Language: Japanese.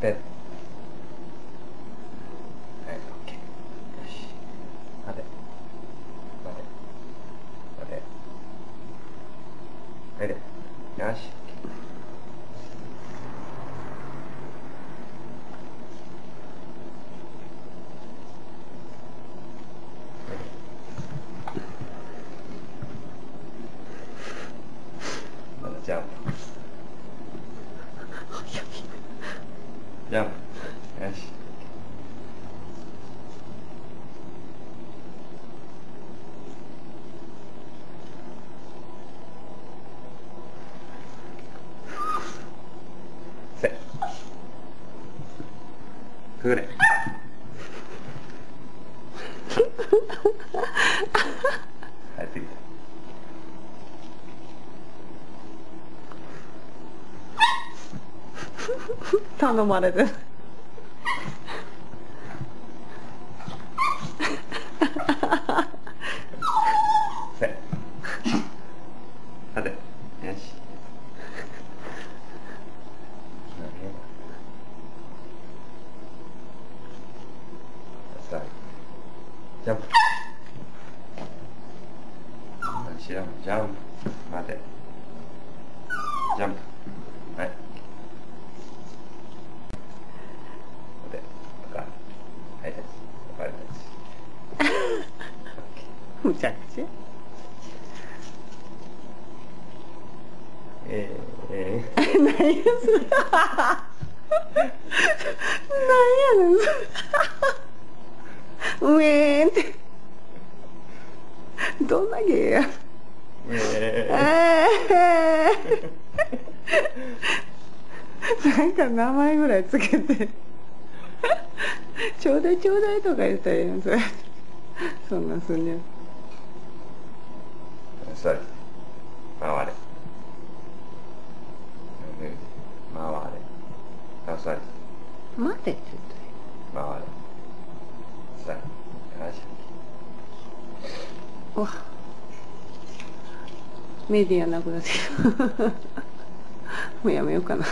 ペットい OK よし待て待て待てはいでよし OK まだジャンプジャンプよし。せ。くぐれ。頼まれてる。せ。立て。よし。さあジャンプ。後ろジャンプ。待て。ジャンプ。ちむちゃくちゃえー、え 何やそれ。何やねんそれ。うえーんって。どんな芸やー、ええー、なんか名前ぐらいつけて。ちょうだいちょうだいとか言ったらええやんそれ。そんなんすんねんそ、れ回れ。回れ。あ座れ待てって言った回れ。それよしたわ。メディアなくなってきた もうやめようかな。